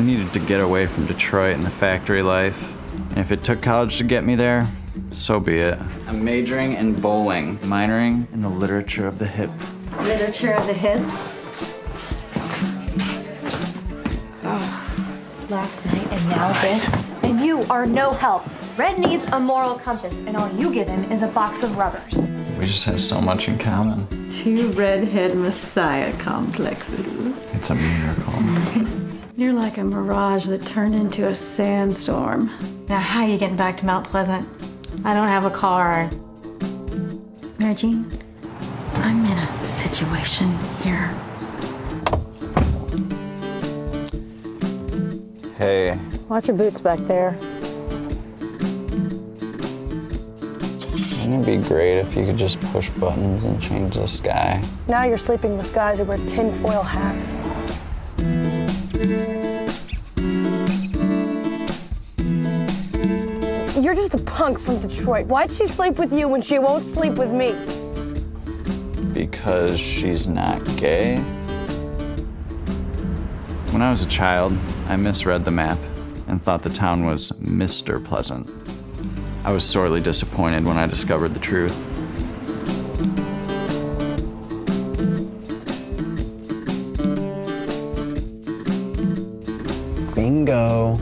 needed to get away from Detroit and the factory life. And if it took college to get me there, so be it. I'm majoring in bowling, minoring in the literature of the hip. Literature of the hips. Oh, last night and now this. And you are no help. Red needs a moral compass, and all you give him is a box of rubbers. We just have so much in common. Two redhead messiah complexes. It's a miracle. You're like a mirage that turned into a sandstorm. Now, how are you getting back to Mount Pleasant? I don't have a car. Mary Jean, I'm in a situation here. Hey, Watch your boots back there. Wouldn't it be great if you could just push buttons and change the sky? Now you're sleeping with guys who wear tinfoil hats. You're just a punk from Detroit. Why'd she sleep with you when she won't sleep with me? Because she's not gay? When I was a child, I misread the map and thought the town was Mr. Pleasant. I was sorely disappointed when I discovered the truth. Bingo.